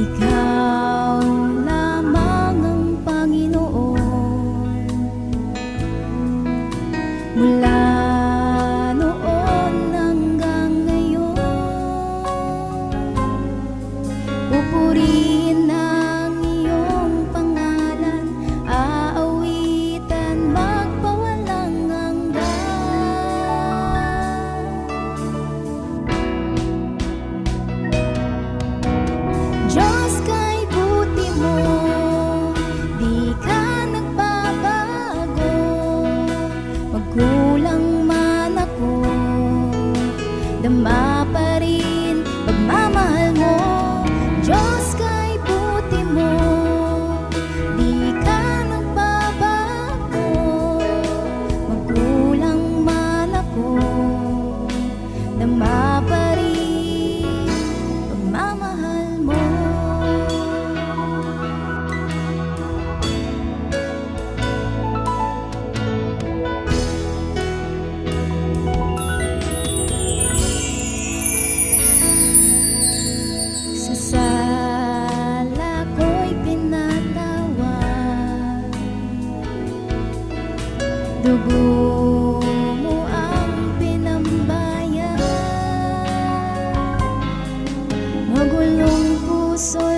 Ikaw lamang ang Panginoon. Mula grow So